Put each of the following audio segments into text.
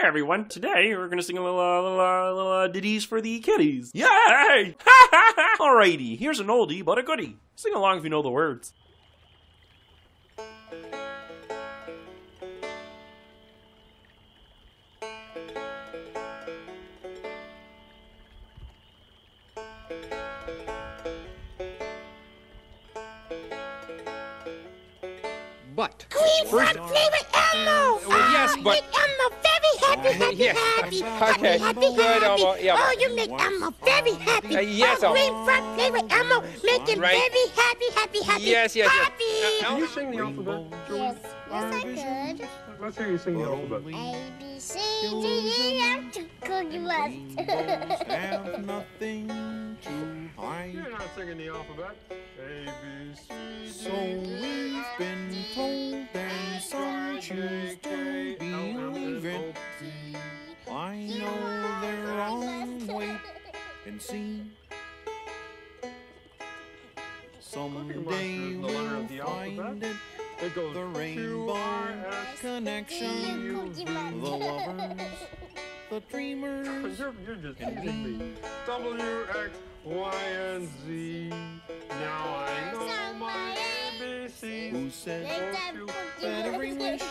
Hey everyone, today we're gonna sing a little, uh, little, uh, little uh, ditties for the kiddies. Yay! Alrighty, here's an oldie but a goodie. Sing along if you know the words. But Queen first, from Flavor Elmo. well, yes, Ah, but- make Elmo very happy, happy, Yes, happy, okay, happy, happy, good, happy. Elmo, yeah. Oh, you make Elmo very happy. Uh, yes, oh, Elmo. Queen from Flavor Elmo, make him Right. very happy, happy, happy. Yes, yes, yes. happy. Uh, Can Elmo- you sing the alphabet? Yes, yes I could. Let's hear you sing the alphabet. A, B, C, D, E, F, G, Cookie Monster. have nothing to hide. You're not singing the alphabet. A, B, C, D, So we've and see. Someday of the we'll find alphabet. it. It goes The rainbow connection. The lovers, the dreamers. You're, you're just teasing me. W, X, Y, and Z. Now I know my ABCs. Who said Next time, you Cookie that every wish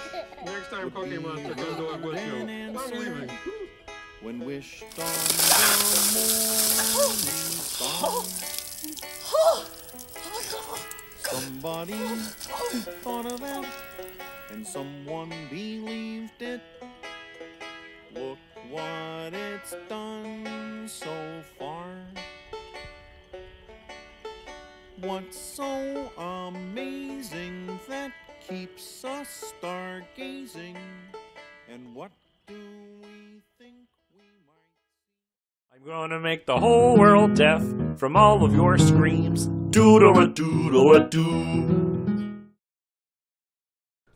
Next time Cookie Monster can do it with you. I'm leaving. When wished on the. Somebody thought of that, and someone believed it. Look what it's done so far. What's so amazing that keeps us stargazing? And what do gonna make the whole world deaf from all of your screams. Doodle a doodle a doo.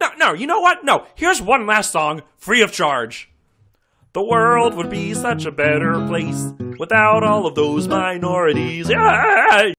No, no, you know what? No, here's one last song, free of charge. The world would be such a better place without all of those minorities. Yay!